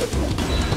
Let's go.